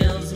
angels.